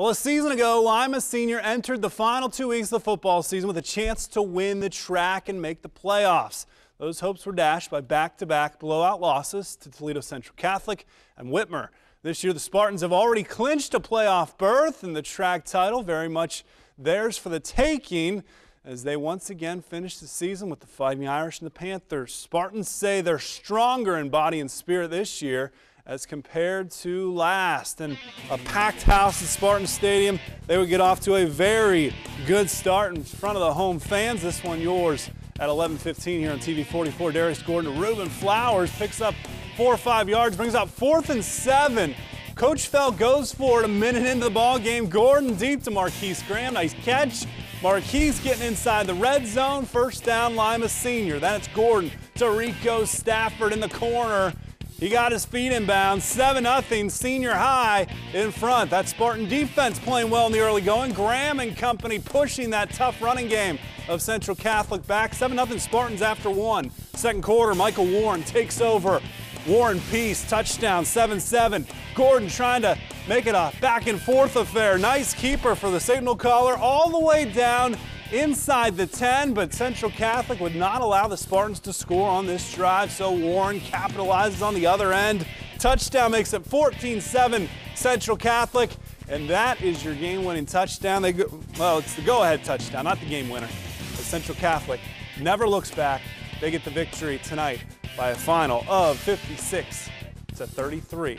Well, a season ago, Lima Senior entered the final two weeks of the football season with a chance to win the TRAC and make the playoffs. Those hopes were dashed by back-to-back blowout losses to Toledo Central Catholic and Whitmer. This year, the Spartans have already clinched a playoff berth and the TRAC title very much theirs for the taking as they once again finish the season with the Fighting Irish and the Panthers. Spartans say they're stronger in body and spirit this year as compared to last. And a packed house at Spartan Stadium, they would get off to a very good start in front of the home fans. This one yours at 11:15 here on TV 44. Darius Gordon to Ruben Flowers picks up four or five yards, brings up fourth and seven. Coach Fell goes for it a minute into the ball game. Gordon deep to Marquise Graham. Nice catch. Marquise getting inside the red zone. First down, Lima Senior. Then it's Gordon to Rico Stafford in the corner. He got his feet in bounds. 7 0 senior high in front. That Spartan defense playing well in the early going. Graham and company pushing that tough running game of Central Catholic back. 7 0 Spartans after one. Second quarter, Michael Warren takes over. Warren Peace, touchdown, 7 7. Gordon trying to make it a back and forth affair. Nice keeper for the signal caller all the way down inside the 10, but Central Catholic would not allow the Spartans to score on this drive, so Warren capitalizes on the other end. Touchdown makes it 14-7 Central Catholic, and that is your game-winning touchdown. They go, well, it's the go-ahead touchdown, not the game winner. But Central Catholic never looks back. They get the victory tonight by a final of 56 to 33.